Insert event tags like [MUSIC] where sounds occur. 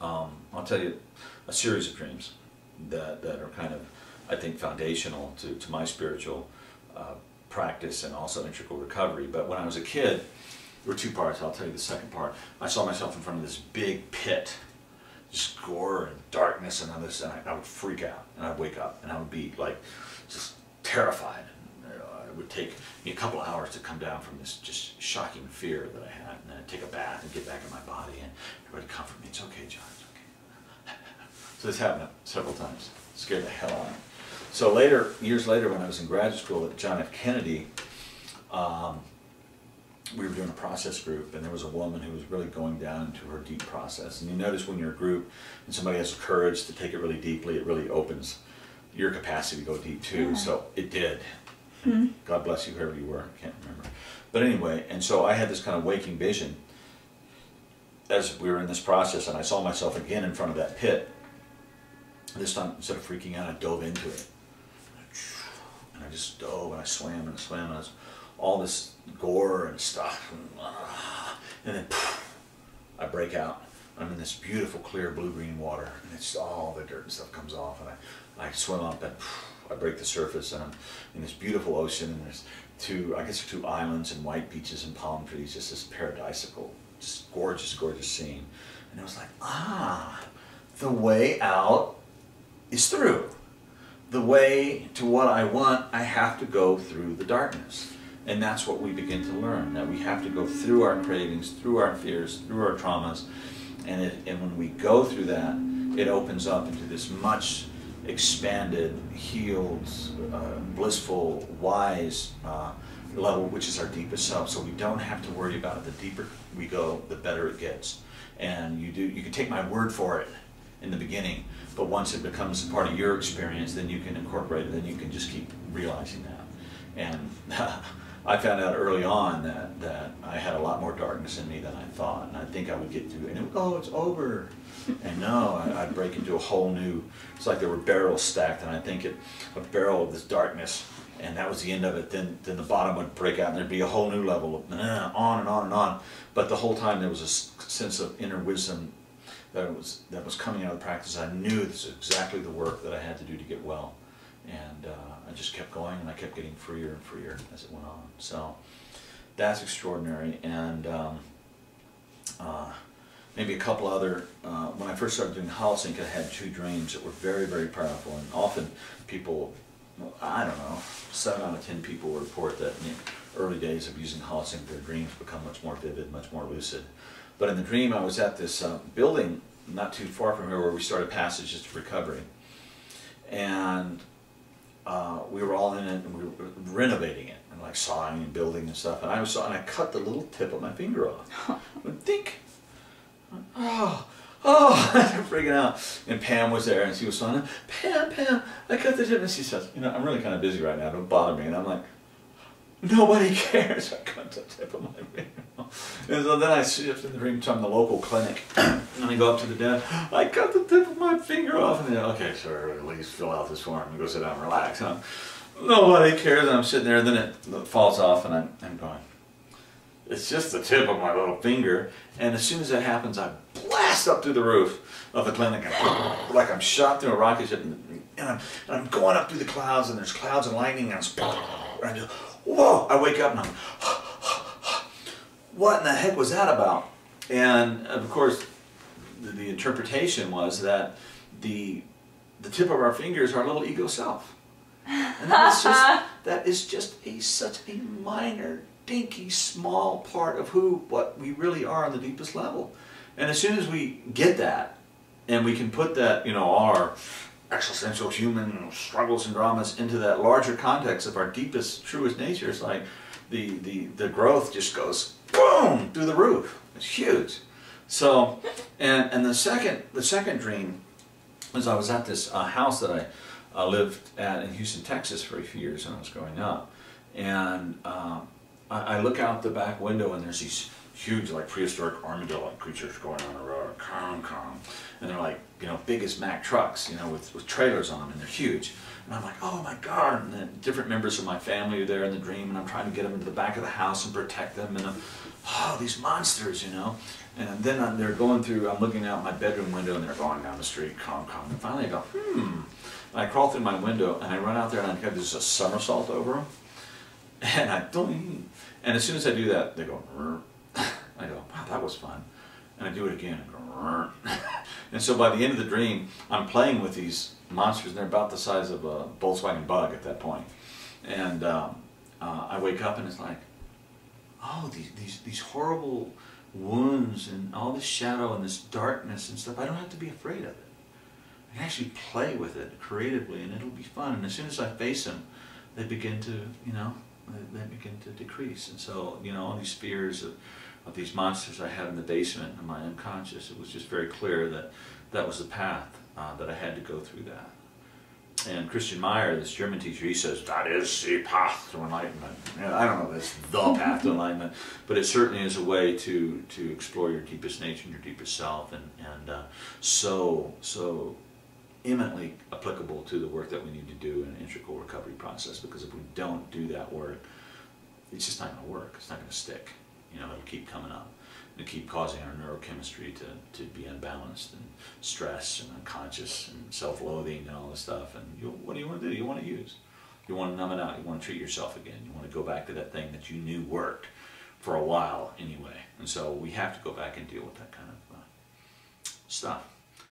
um, I'll tell you a series of dreams that, that are kind of, I think, foundational to, to my spiritual uh, practice and also integral recovery. But when I was a kid, there were two parts. I'll tell you the second part. I saw myself in front of this big pit, just gore and darkness and all this, and I, I would freak out, and I'd wake up, and I would be like, just terrified. And, you know, it would take me a couple of hours to come down from this just shocking fear that I had, and then I'd take a bath and get back in my body, and everybody comfort me. It's okay, John. It's okay. [LAUGHS] so this happened several times. It scared the hell out of me. So later, years later, when I was in graduate school at John F. Kennedy, um, we were doing a process group, and there was a woman who was really going down into her deep process. And you notice when you're a group and somebody has the courage to take it really deeply, it really opens your capacity to go deep too. Yeah. So it did. God bless you, whoever you were. I can't remember. But anyway, and so I had this kind of waking vision as we were in this process, and I saw myself again in front of that pit. This time, instead of freaking out, I dove into it. And I just dove and I swam and I swam and I was, all this gore and stuff. And, ah, then I break out. I'm in this beautiful, clear blue-green water, and it's all the dirt and stuff comes off, and I, I swim up and I break the surface, and I'm in this beautiful ocean, and there's two, I guess, two islands and white beaches and palm trees, just this paradisical, just gorgeous, gorgeous scene. And I was like, ah, the way out is through. The way to what I want, I have to go through the darkness. And that's what we begin to learn, that we have to go through our cravings, through our fears, through our traumas. And, it, and when we go through that, it opens up into this much expanded, healed, uh, blissful, wise uh, level, which is our deepest self. So we don't have to worry about it. The deeper we go, the better it gets. And you do. You can take my word for it in the beginning, but once it becomes part of your experience, then you can incorporate it. Then you can just keep realizing that. And [LAUGHS] I found out early on that, that I had a lot more darkness in me than I thought, and I think I would get through it. And it would, oh, it's over. And no, I, I'd break into a whole new. It's like there were barrels stacked, and I think it a barrel of this darkness, and that was the end of it. Then then the bottom would break out, and there'd be a whole new level of on and on and on. But the whole time there was a sense of inner wisdom that was that was coming out of the practice. I knew this is exactly the work that I had to do to get well, and uh, I just kept going, and I kept getting freer and freer as it went on. So that's extraordinary, and um, uh, maybe a couple other. Uh, when I first started doing Holosync, I had two dreams that were very very powerful, and often people. I don't know. Seven out of ten people will report that in the early days of using Holosync, their dreams become much more vivid, much more lucid. But in the dream, I was at this uh, building not too far from here where we started Passages to Recovery. And uh, we were all in it and we were renovating it and like sawing and building and stuff. And I was sawing, and I cut the little tip of my finger off. [LAUGHS] and think, oh, oh, [LAUGHS] I'm freaking out. And Pam was there and she was saying, Pam, Pam, I cut the tip. And she says, you know, I'm really kind of busy right now. Don't bother me. And I'm like, Nobody [LAUGHS] cares. I cut the tip of my finger. off. And so then I shift in the dream to the local clinic, [CLEARS THROAT] and I go up to the desk. I cut the tip of my finger off, and then okay, sir, at least fill out this form and go sit down and relax. Huh? Nobody cares. And I'm sitting there, and then it falls off, and I'm, I'm going. It's just the tip of my little finger, and as soon as that happens, I blast up through the roof of the clinic, [LAUGHS] like I'm shot through a rocket ship, and, and, I'm, and I'm going up through the clouds, and there's clouds and lightning, and I'm, [LAUGHS] and I'm just, whoa! I wake up, and I'm, [LAUGHS] what in the heck was that about? And of course, the, interpretation was that the the tip of our fingers, our little ego self. And that is just [LAUGHS] that is just a such a minor, dinky, small part of who what we really are on the deepest level. And as soon as we get that, and we can put that, you know, our existential human struggles and dramas into that larger context of our deepest, truest nature, it's like the the the growth just goes boom through the roof. It's huge. So, and and the second the second dream was I was at this uh, house that I uh, lived at in Houston, Texas for a few years when I was growing up, and um, I, I look out the back window and there's these huge like prehistoric armadillo creatures going on the road, kong kong, and they're like you know big as Mack trucks, you know with with trailers on them, and they're huge. And I'm like, oh my God! And then different members of my family are there in the dream, and I'm trying to get them into the back of the house and protect them, and I'm oh, these monsters, you know. And then I'm, they're going through, I'm looking out my bedroom window and they're going down the street, calm, calm. And finally I go, hmm. And I crawl through my window and I run out there and I of just a somersault over them. And I don't, [LAUGHS] and as soon as I do that, they go, Rrr. I go, wow, that was fun. And I do it again. [LAUGHS] And so by the end of the dream, I'm playing with these monsters and they're about the size of a Volkswagen bug at that point. And um, uh, I wake up and it's like, oh, these, these, these horrible wounds and all this shadow and this darkness and stuff, I don't have to be afraid of it. I can actually play with it creatively and it'll be fun. And as soon as I face them, they begin to, you know, they, begin to decrease. And so, you know, all these fears of, of these monsters I had in the basement of my unconscious, it was just very clear that that was the path uh, that I had to go through that. And Christian Meyer, this German teacher, he says, that is the path to enlightenment. Know, I don't know if it's the [LAUGHS] path to enlightenment, but it certainly is a way to, to explore your deepest nature and your deepest self and, and uh, so, so eminently applicable to the work that we need to do in an integral recovery process because if we don't do that work, it's just not going to work. It's not going to stick. You know, it'll keep coming up to keep causing our neurochemistry to, to be unbalanced and stress and unconscious and self-loathing and all this stuff. And you, what do you want to do? You want to use. You want to numb it out. You want to treat yourself again. You want to go back to that thing that you knew worked for a while anyway. And so we have to go back and deal with that kind of uh, stuff.